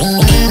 Uh-huh.